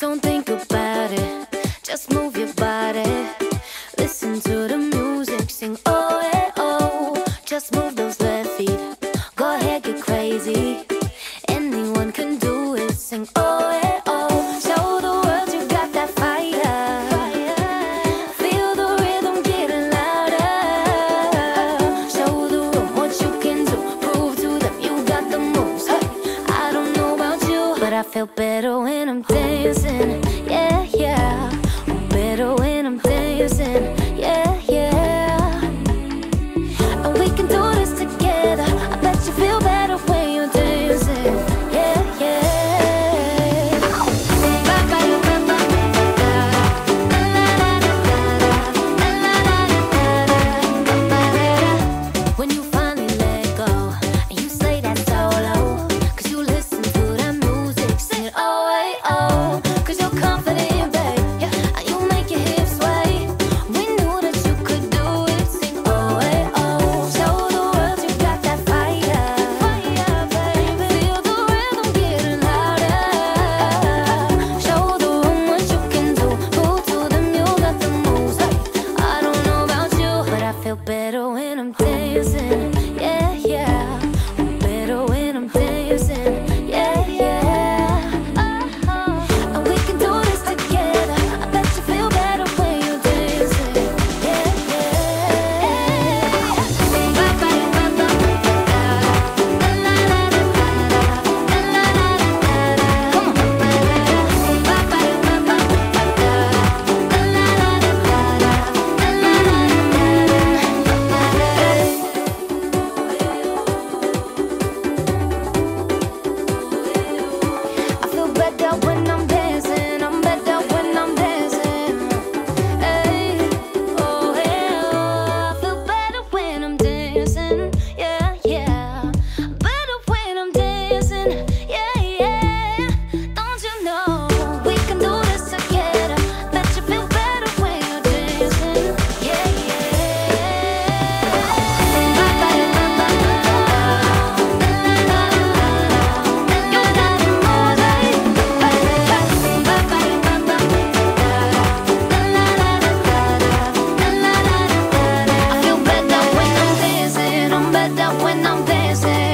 Don't think about it, just move your body. Listen to the I feel better when I'm dancing. feel better when I'm dancing, yeah. não desejo.